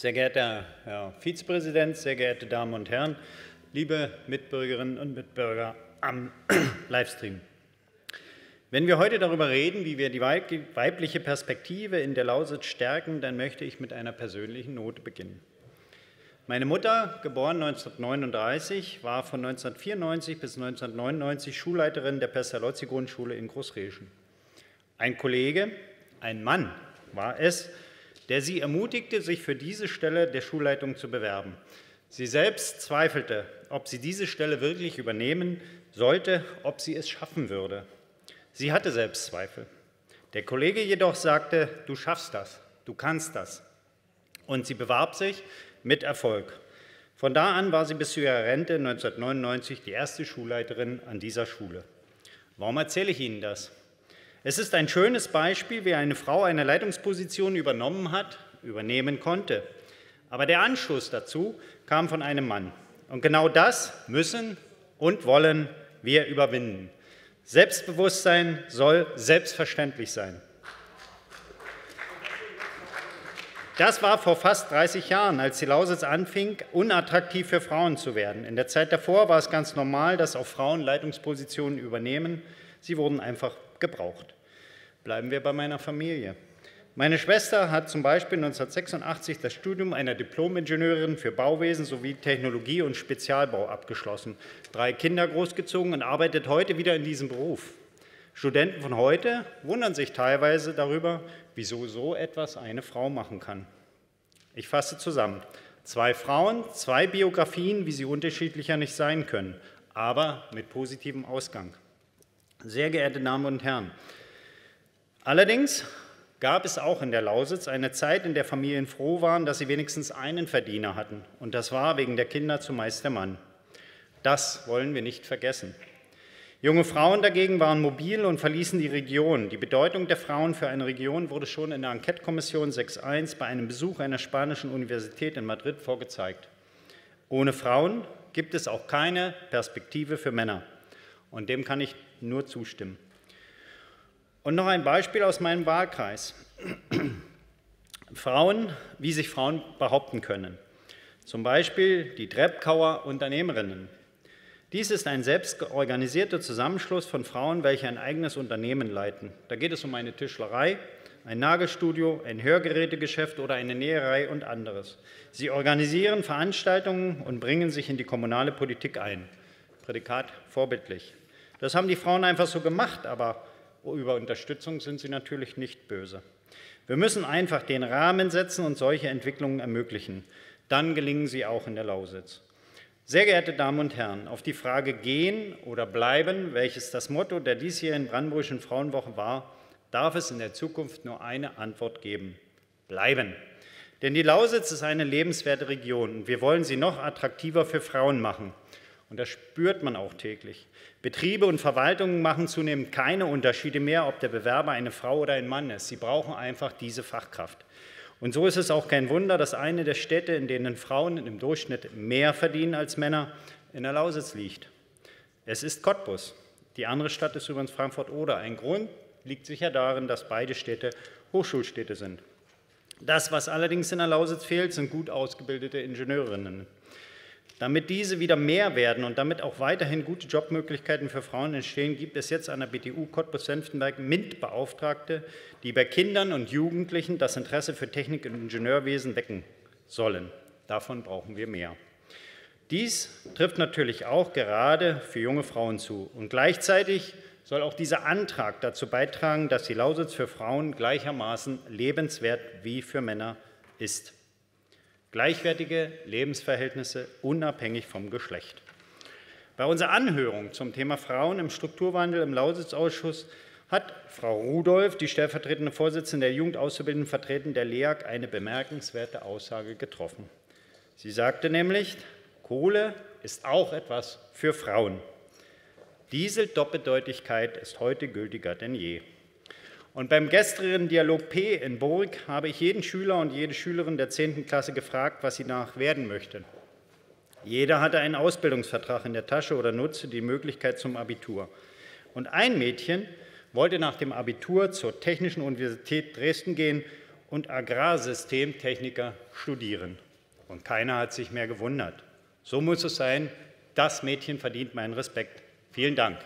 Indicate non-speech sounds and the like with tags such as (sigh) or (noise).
Sehr geehrter Herr Vizepräsident, sehr geehrte Damen und Herren, liebe Mitbürgerinnen und Mitbürger am (clears throat) Livestream. Wenn wir heute darüber reden, wie wir die weibliche Perspektive in der Lausitz stärken, dann möchte ich mit einer persönlichen Note beginnen. Meine Mutter, geboren 1939, war von 1994 bis 1999 Schulleiterin der Pestalozzi-Grundschule in Großreschen. Ein Kollege, ein Mann war es, der sie ermutigte, sich für diese Stelle der Schulleitung zu bewerben. Sie selbst zweifelte, ob sie diese Stelle wirklich übernehmen sollte, ob sie es schaffen würde. Sie hatte Selbstzweifel. Der Kollege jedoch sagte, du schaffst das, du kannst das. Und sie bewarb sich mit Erfolg. Von da an war sie bis zu ihrer Rente 1999 die erste Schulleiterin an dieser Schule. Warum erzähle ich Ihnen das? Es ist ein schönes Beispiel, wie eine Frau eine Leitungsposition übernommen hat, übernehmen konnte. Aber der Anschluss dazu kam von einem Mann. Und genau das müssen und wollen wir überwinden. Selbstbewusstsein soll selbstverständlich sein. Das war vor fast 30 Jahren, als die Lausitz anfing, unattraktiv für Frauen zu werden. In der Zeit davor war es ganz normal, dass auch Frauen Leitungspositionen übernehmen. Sie wurden einfach gebraucht. Bleiben wir bei meiner Familie. Meine Schwester hat zum Beispiel 1986 das Studium einer Diplom-Ingenieurin für Bauwesen sowie Technologie und Spezialbau abgeschlossen, drei Kinder großgezogen und arbeitet heute wieder in diesem Beruf. Studenten von heute wundern sich teilweise darüber, wieso so etwas eine Frau machen kann. Ich fasse zusammen. Zwei Frauen, zwei Biografien, wie sie unterschiedlicher nicht sein können, aber mit positivem Ausgang. Sehr geehrte Damen und Herren, allerdings gab es auch in der Lausitz eine Zeit, in der Familien froh waren, dass sie wenigstens einen Verdiener hatten. Und das war wegen der Kinder zumeist der Mann. Das wollen wir nicht vergessen. Junge Frauen dagegen waren mobil und verließen die Region. Die Bedeutung der Frauen für eine Region wurde schon in der Enquete-Kommission 6.1 bei einem Besuch einer spanischen Universität in Madrid vorgezeigt. Ohne Frauen gibt es auch keine Perspektive für Männer. Und dem kann ich nur zustimmen. Und noch ein Beispiel aus meinem Wahlkreis. Frauen, wie sich Frauen behaupten können. Zum Beispiel die Treppkauer Unternehmerinnen. Dies ist ein selbstorganisierter Zusammenschluss von Frauen, welche ein eigenes Unternehmen leiten. Da geht es um eine Tischlerei, ein Nagelstudio, ein Hörgerätegeschäft oder eine Näherei und anderes. Sie organisieren Veranstaltungen und bringen sich in die kommunale Politik ein. Prädikat vorbildlich. Das haben die Frauen einfach so gemacht, aber über Unterstützung sind sie natürlich nicht böse. Wir müssen einfach den Rahmen setzen und solche Entwicklungen ermöglichen. Dann gelingen sie auch in der Lausitz. Sehr geehrte Damen und Herren, auf die Frage gehen oder bleiben, welches das Motto der diesjährigen Brandenburgischen Frauenwoche war, darf es in der Zukunft nur eine Antwort geben. Bleiben. Denn die Lausitz ist eine lebenswerte Region und wir wollen sie noch attraktiver für Frauen machen. Und das spürt man auch täglich. Betriebe und Verwaltungen machen zunehmend keine Unterschiede mehr, ob der Bewerber eine Frau oder ein Mann ist. Sie brauchen einfach diese Fachkraft. Und so ist es auch kein Wunder, dass eine der Städte, in denen Frauen im Durchschnitt mehr verdienen als Männer, in der Lausitz liegt. Es ist Cottbus. Die andere Stadt ist übrigens Frankfurt-Oder. Ein Grund liegt sicher darin, dass beide Städte Hochschulstädte sind. Das, was allerdings in der Lausitz fehlt, sind gut ausgebildete Ingenieurinnen. Damit diese wieder mehr werden und damit auch weiterhin gute Jobmöglichkeiten für Frauen entstehen, gibt es jetzt an der BTU Cottbus-Senftenberg MINT-Beauftragte, die bei Kindern und Jugendlichen das Interesse für Technik und Ingenieurwesen wecken sollen. Davon brauchen wir mehr. Dies trifft natürlich auch gerade für junge Frauen zu. Und gleichzeitig soll auch dieser Antrag dazu beitragen, dass die Lausitz für Frauen gleichermaßen lebenswert wie für Männer ist. Gleichwertige Lebensverhältnisse unabhängig vom Geschlecht. Bei unserer Anhörung zum Thema Frauen im Strukturwandel im Lausitzausschuss hat Frau Rudolph, die stellvertretende Vorsitzende der Jugendauszubildenden Vertreten der LEAG, eine bemerkenswerte Aussage getroffen. Sie sagte nämlich, Kohle ist auch etwas für Frauen. Diese Doppeldeutigkeit ist heute gültiger denn je. Und beim gestrigen Dialog P in Burg habe ich jeden Schüler und jede Schülerin der 10. Klasse gefragt, was sie nach werden möchte. Jeder hatte einen Ausbildungsvertrag in der Tasche oder nutzte die Möglichkeit zum Abitur. Und ein Mädchen wollte nach dem Abitur zur Technischen Universität Dresden gehen und Agrarsystemtechniker studieren. Und keiner hat sich mehr gewundert. So muss es sein. Das Mädchen verdient meinen Respekt. Vielen Dank.